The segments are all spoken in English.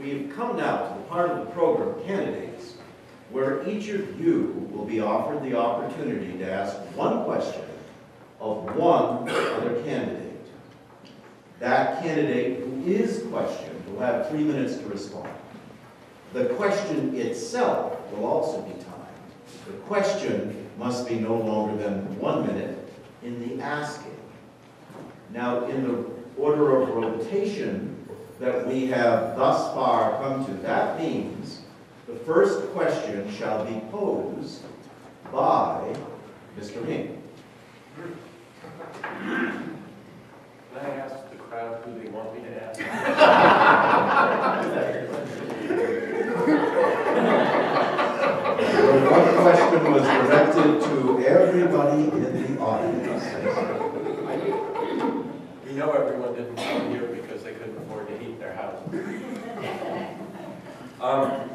we've come now to the part of the program, candidates, where each of you will be offered the opportunity to ask one question of one other candidate. That candidate who is questioned will have three minutes to respond. The question itself will also be timed. The question must be no longer than one minute in the asking. Now, in the order of rotation that we have thus far come to, that means the first question shall be posed by Mr. Hinck. Can I ask the crowd who they want me to ask? Your one question was directed to everybody in the audience. You know everyone didn't come here because they couldn't afford to heat their house. Um,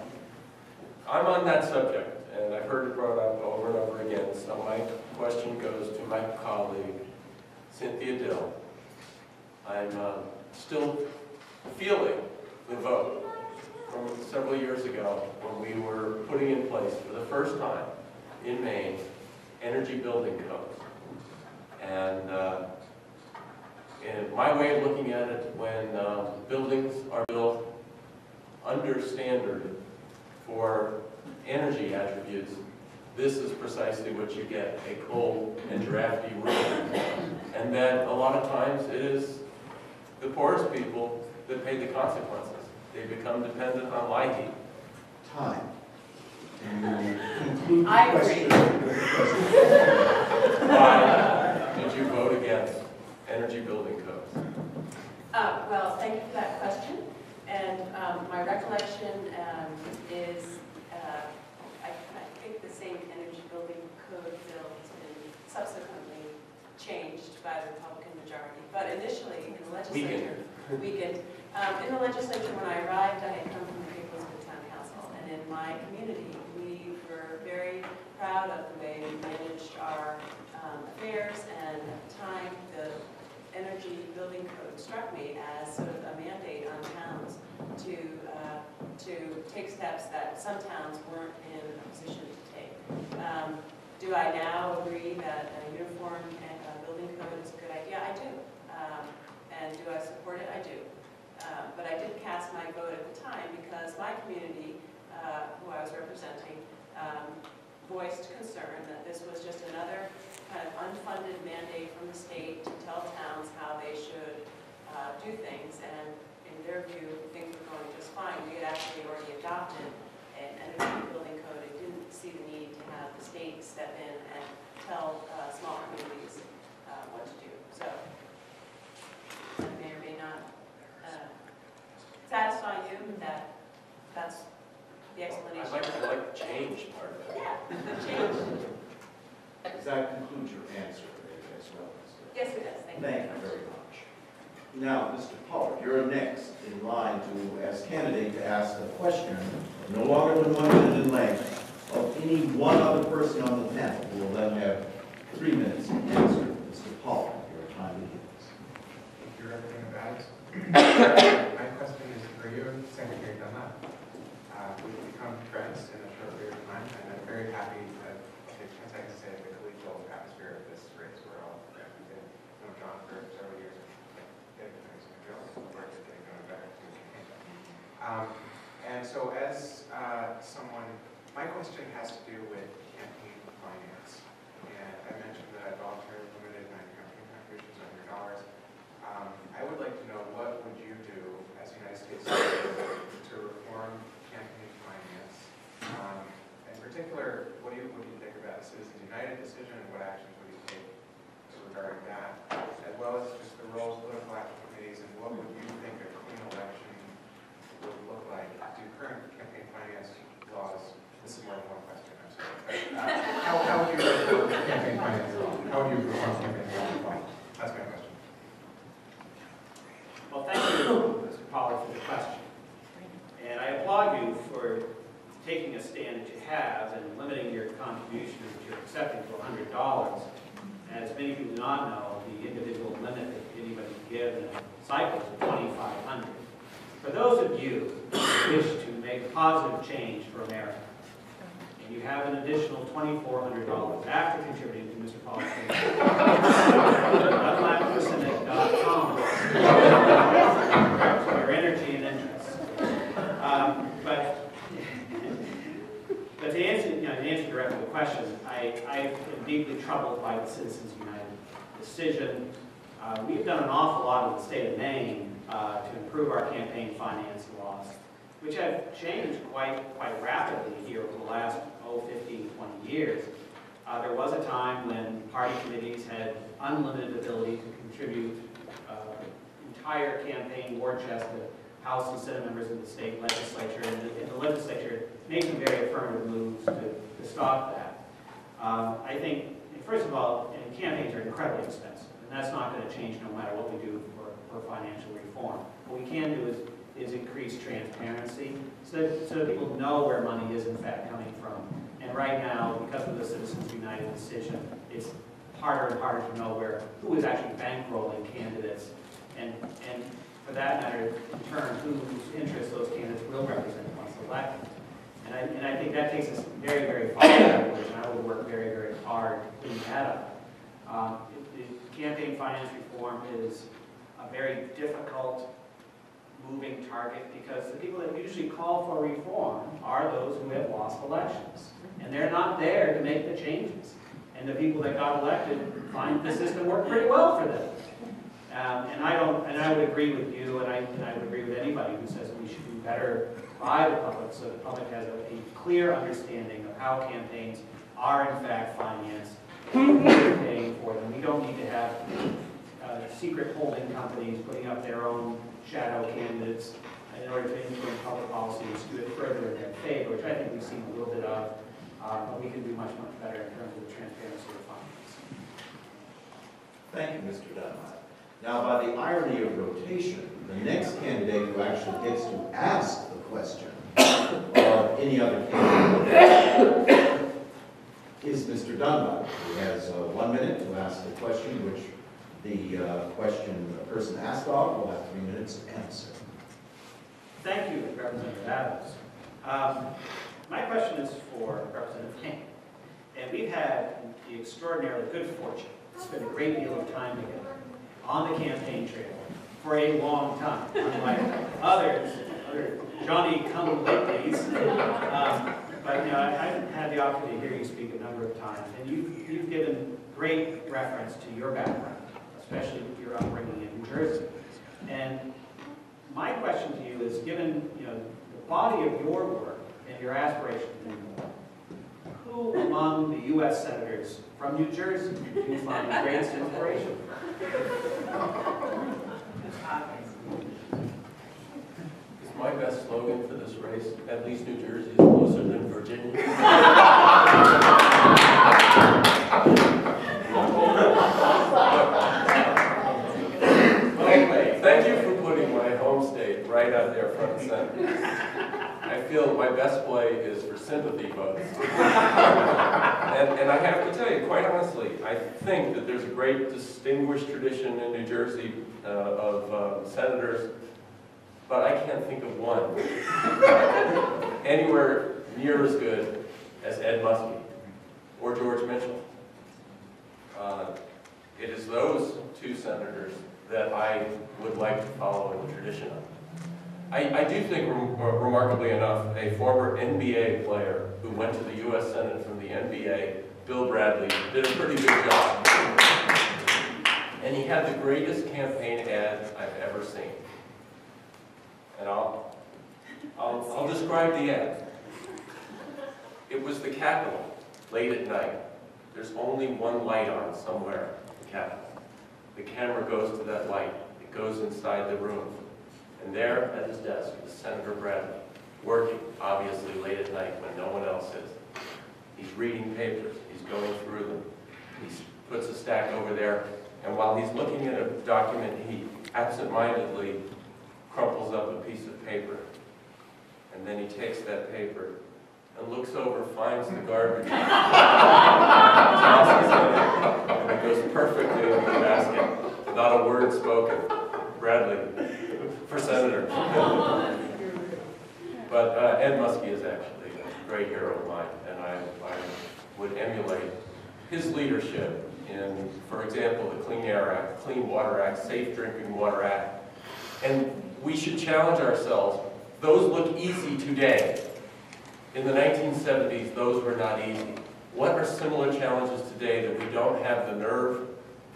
I'm on that subject, and I've heard it brought up over and over again, so my question goes to my colleague, Cynthia Dill. I'm uh, still feeling the vote from several years ago when we were putting in place for the first time in Maine, energy building codes. And uh, and my way of looking at it, when um, buildings are built under standard for energy attributes, this is precisely what you get, a cold and drafty room. And then a lot of times it is the poorest people that pay the consequences. They become dependent on lighting. Time. And you conclude the I agree. Why did you vote against energy building codes? Uh, Well, thank you for that question. And um, my recollection um, is, uh, I I think the same energy building code bill has been subsequently changed by the Republican majority. But initially, in the legislature, weakened. Um, In the legislature, when I arrived, I had come from the People's Town Council. And in my community, we were very proud of the way we managed our um, affairs. And at the time, the energy building code struck me as sort of a mandate on towns to, uh, to take steps that some towns weren't in a position to take. Um, Do I now agree that a uniform uh, building code is a good idea? I do. Um, And do I support it? I do. Uh, But I did cast my vote at the time because my community, uh, who I was representing, um, voiced concern that this was just another kind of unfunded mandate from the state to tell towns how they should uh, do things, and in their view, things were going just fine. We had actually already adopted an energy building code, and didn't see the need to have the state step in and tell uh, small communities uh, what to do. So, that may or may not uh, satisfy you, but that, that's the I explanation. like, I like the change part of it. Yeah, the change. Does that conclude your answer as well? Mr. Yes, it does, thank you. Thank you very much. Now, Mr. Pollard, you're next in line to, as candidate, to ask a question, no longer than one minute in length, of any one other person on the panel, who will then have three minutes to answer. Mr. Pollard, your time begins. You're everything about it. My question is for you, Secretary Dunlap. Uh, We've become friends in a short period of time, and I'm very happy that, as I can say, the collegial atmosphere of this race, we're all, yeah, we've been, known Jon for several years, getting to know some Joe, so we're getting to know better. Um, And so as uh, someone, my question has to do with campaign finance. And I mentioned that I voluntarily limited my campaign contributions to hundred dollars. Um, I would like to know what would you do as a United States to reform campaign finance? Um, In particular, what do you, what do you think about the Citizens United decision and what actions would you take regarding that? As well as just the role of political action committees and what would you think a clean election would look like? Do current campaign finance laws, this is more than one question, I'm sorry. but, uh, How, how would you reform campaign finance law? How would you reform campaign finance law? That's my question. Well, thank you, Mr. Pollard, for the question. And I applaud you for taking a stand that you have and limiting your contribution that you're accepting to hundred dollars. As many people do not know, the individual limit that anybody can give in a cycle is twenty-five hundred. For those of you wish to make positive change for America, and you have an additional twenty-four hundred dollars after contributing to Mr. Pollard's dunlappersimmon.com for your energy and interest. Um, But, but to answer, you know, to answer directly the question, I, I am deeply troubled by the Citizens United decision. Uh, We've done an awful lot in the state of Maine uh, to improve our campaign finance laws, which have changed quite, quite rapidly here over the last, oh, 15, 20 years. Uh, There was a time when party committees had unlimited ability to contribute uh, entire campaign war chest to House and Senate members of the state legislature, and the- and the legislature made some very affirmative moves to to stop that. Um, I think, first of all, campaigns are incredibly expensive, that's not going to change no matter what we do for, for financial reform. What we can do is, is increase transparency, so that, so that people know where money is in fact coming from. And right now, because of the Citizens United decision, it's harder and harder to know where, who is actually bankrolling candidates, and, and for that matter, in turn, whose interests those candidates will represent once elected. And I, and I think that takes us very, very far and I would work very, very hard in that up. It- the Campaign finance reform is a very difficult moving target because the people that usually call for reform are those who have lost elections. And they're not there to make the changes. And the people that got elected find the system worked pretty well for them. Um, And I don't, and I would agree with you, and I, and I would agree with anybody who says we should do better by the public, so the public has a, a clear understanding of how campaigns are in fact financed, is paying for them. We don't need to have, uh, secret holding companies putting up their own shadow candidates in order to influence public policy and skew it further in their favor, which I think we've seen a little bit of, uh, but we can do much, much better in terms of the transparency of finance. Thank you, Mr. Dunlap. Now, by the irony of rotation, the next candidate who actually gets to ask the question of any other candidate Mr. Dunlap, who has uh, one minute to ask the question, which the uh, question the person asked of will have three minutes to answer. Thank you, Representative Adams. Um, My question is for Representative Hinck. And we've had the extraordinarily good fortune to spend a great deal of time together on the campaign trail for a long time, unlike others, other Johnny come latelys. Um, You know, I- I've had the opportunity to hear you speak a number of times, and you've, you've given great reference to your background, especially your upbringing in New Jersey. And my question to you is, given, you know, the body of your work and your aspirations who among the U.S. senators from New Jersey do you find the greatest inspiration? My best slogan for this race, at least New Jersey is closer than Virginia? Anyway, thank you for putting my home state right out there front and center. I feel my best play is for sympathy votes. And, and I have to tell you, quite honestly, I think that there's a great distinguished tradition in New Jersey uh, of uh, senators, but I can't think of one anywhere near as good as Ed Muskie or George Mitchell. Uh, It is those two senators that I would like to follow in the tradition of. I, I do think, rem- uh, remarkably enough, a former NBA player who went to the U.S. Senate from the NBA, Bill Bradley, did a pretty good job. And he had the greatest campaign ad I've ever seen. I'll, I'll, describe the ad. It was the Capitol, late at night. There's only one light on somewhere, the Capitol. The camera goes to that light. It goes inside the room. And there at his desk is Senator Bradley, working, obviously late at night when no one else is. He's reading papers, he's going through them. He puts a stack over there, and while he's looking at a document, he absentmindedly crumples up a piece of paper. And then he takes that paper and looks over, finds the garbage. tosses it, And it goes perfectly into the basket. Not a word spoken. Bradley, for senator. But But uh, Ed Muskie is actually a great hero of mine, and I, I would emulate his leadership in, for example, the Clean Air Act, Clean Water Act, Safe Drinking Water Act. And we should challenge ourselves. Those look easy today. In the 1970s, those were not easy. What are similar challenges today that we don't have the nerve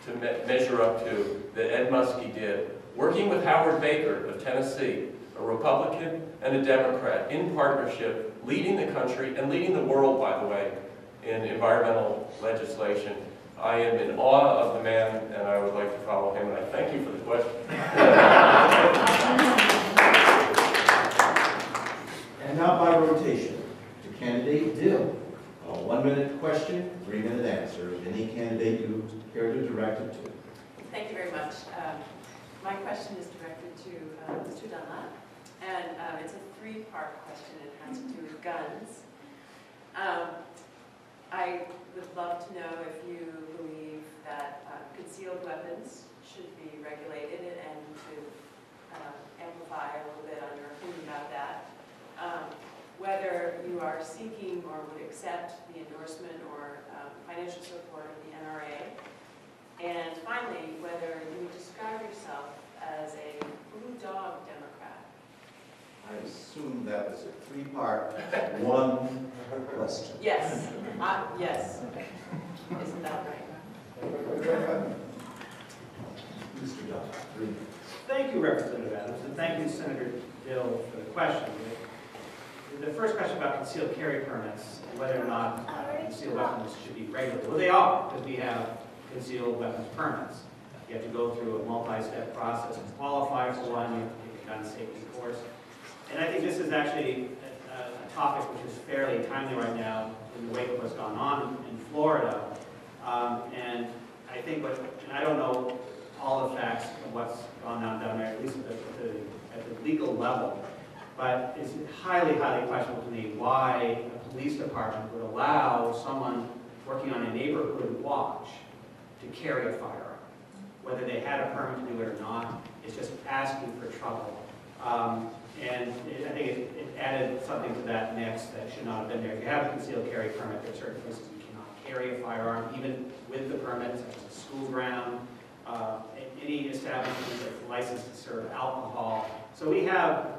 to me- measure up to that Ed Muskie did? Working with Howard Baker of Tennessee, a Republican and a Democrat, in partnership, leading the country and leading the world, by the way, in environmental legislation. I am in awe of the man, and I would like to follow him, and I thank you for the question. And now by rotation, to candidate Dill. A one-minute question, three-minute answer. Any candidate you care to direct it to. Thank you very much. Um, My question is directed to uh, Mr. Dunlap, and uh, it's a three-part question. It has to do with guns. Um, I would love to know if you believe that uh, concealed weapons should be regulated and to uh, amplify a little bit on your opinion about that. Whether you are seeking or would accept the endorsement or um, financial support of the NRA. And finally, whether you would describe yourself as a blue dog Democrat. I assume that was a three-part, one question. Yes, uh, yes. Isn't that right? Mr. Dunn, three minutes. Thank you, Representative Adams, and thank you, Senator Dill, for the question. The first question about concealed carry permits, and whether or not uh, concealed weapons should be regulated. Well, they are, because we have concealed weapons permits. You have to go through a multi-step process to qualify for one, you have to take a gun safety course. And I think this is actually a, a topic which is fairly timely right now in the wake of what's gone on in Florida. Um, and I think what, and I don't know all the facts of what's gone on down there, at least at the, at the legal level. But it's highly, highly questionable to me why a police department would allow someone working on a neighborhood watch to carry a firearm. Whether they had a permit to do it or not, it's just asking for trouble. Um, and it- I think it, it added something to that mix that should not have been there. If you have a concealed carry permit, there are certain places you cannot carry a firearm, even with the permit, such as a school ground, uh, any establishment that's licensed to serve alcohol. So we have,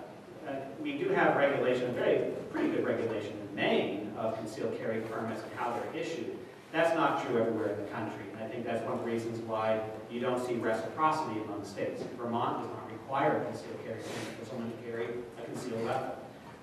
we do have regulation, very, pretty good regulation in Maine of concealed carry permits and how they're issued. That's not true everywhere in the country, and I think that's one of the reasons why you don't see reciprocity among states. Vermont does not require a concealed carry permit for someone to carry a concealed weapon.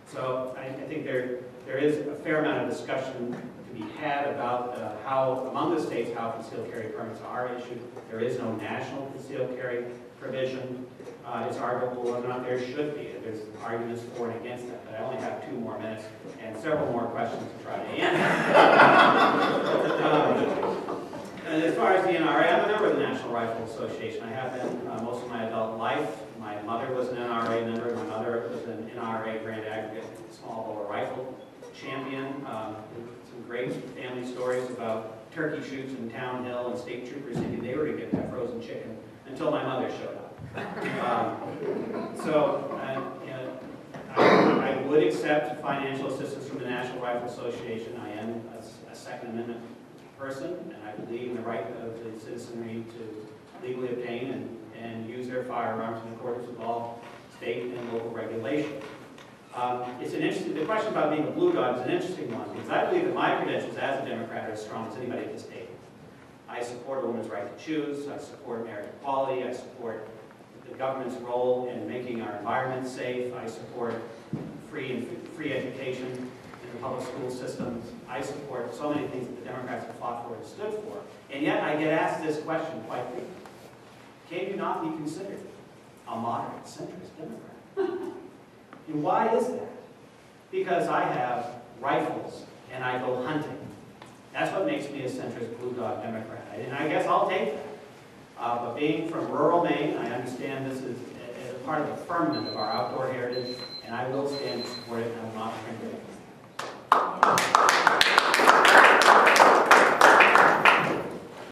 So I, I think there, there is a fair amount of discussion to be had about uh, how, among the states, how concealed carry permits are issued. There is no national concealed carry provision. Uh, It's arguable or not there should be. There's arguments for and against that, but I only have two more minutes and several more questions to try to answer. Um, And as far as the NRA, I'm a member of the National Rifle Association. I have been uh, most of my adult life. My mother was an NRA member. My mother was an NRA Grand Aggregate Small Bore Rifle champion. Um, Some great family stories about turkey shoots in Town Hill and state troopers thinking they were to get that frozen chicken until my mother showed up. Um, So, uh, you know, I I would accept financial assistance from the National Rifle Association. I am a Second Amendment person, and I believe in the right of the citizenry to legally obtain and, and use their firearms in accordance with all state and local regulation. Um, It's an interesting, the question about being a blue dog is an interesting one, because I believe that my credentials as a Democrat are as strong as anybody at this table. I support a woman's right to choose, I support marriage equality, I support the government's role in making our environment safe, I support free and free education in the public school systems. I support so many things that the Democrats have fought for and stood for. And yet I get asked this question quite frequently. Can you not be considered a moderate centrist Democrat? And why is that? Because I have rifles and I go hunting. That's what makes me a centrist blue dog Democrat. And I guess I'll take that. Uh, but being from rural Maine, I understand this is, a part of the firmament of our outdoor heritage, and I will stand to support it, and I'm not going to